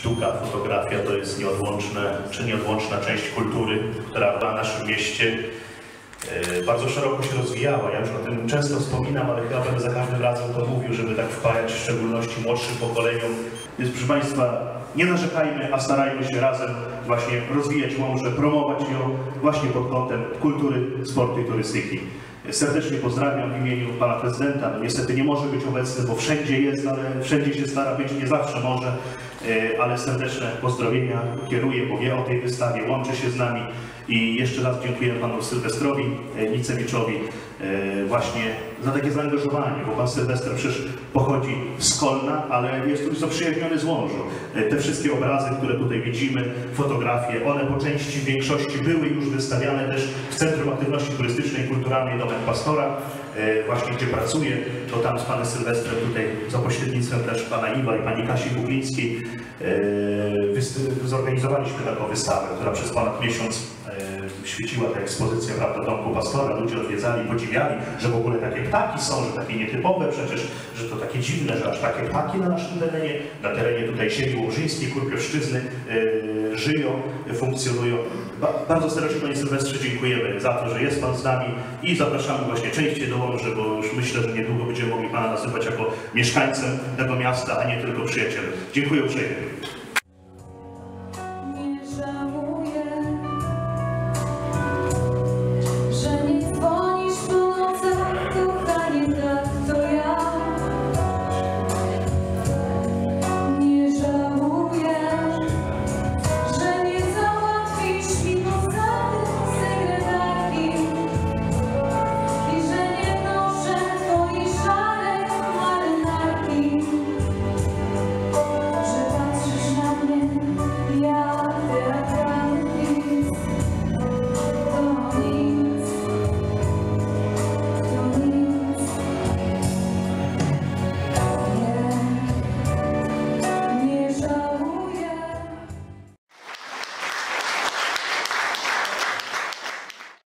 sztuka, fotografia to jest nieodłączne, czy nieodłączna część kultury, która w naszym mieście e, bardzo szeroko się rozwijała. Ja już o tym często wspominam, ale chyba będę za każdym razem to mówił, żeby tak wpajać w szczególności młodszym pokoleniom. Więc proszę Państwa, nie narzekajmy, a starajmy się razem właśnie rozwijać Łomżę, promować ją właśnie pod kątem kultury, sportu i turystyki. Serdecznie pozdrawiam w imieniu Pana Prezydenta. No, niestety nie może być obecny, bo wszędzie jest, ale wszędzie się stara być, nie zawsze może, E, ale serdeczne pozdrowienia kieruję, bo wie o tej wystawie, łączy się z nami i jeszcze raz dziękuję Panu Sylwestrowi e, Nicewiczowi e, właśnie za takie zaangażowanie, bo Pan Sylwester przecież pochodzi z Kolna, ale jest tu zaprzyjaźniony z Łomżą. E, Te wszystkie obrazy, które tutaj widzimy, fotografie, one po części w większości były już wystawiane też w Centrum Aktywności Turystycznej i Kulturalnej Domek Pastora, e, właśnie gdzie pracuję, to tam z Panem Sylwestrem tutaj za pośrednictwem też Pana Iwa i Pani Kasi Kuglińskiej e, zorganizowaliśmy taką wystawę, która przez ponad miesiąc e, świeciła ta ekspozycja prawda, Domku Pastora. Ludzie odwiedzali, podziwiali, że w ogóle takie ptaki są, że takie nietypowe przecież, że to takie dziwne, że aż takie ptaki na naszym terenie, na terenie tutaj sieci Łożyńskiej, Kurpiowszczyzny żyją, funkcjonują. Ba- bardzo serdecznie Panie Sylwestrze dziękujemy za to, że jest Pan z nami i zapraszamy właśnie częściej do Łomży, bo już myślę, że niedługo będziemy mogli Pana nazywać jako mieszkańcem tego miasta, a nie tylko przyjacielem. Dziękuję uprzejmie.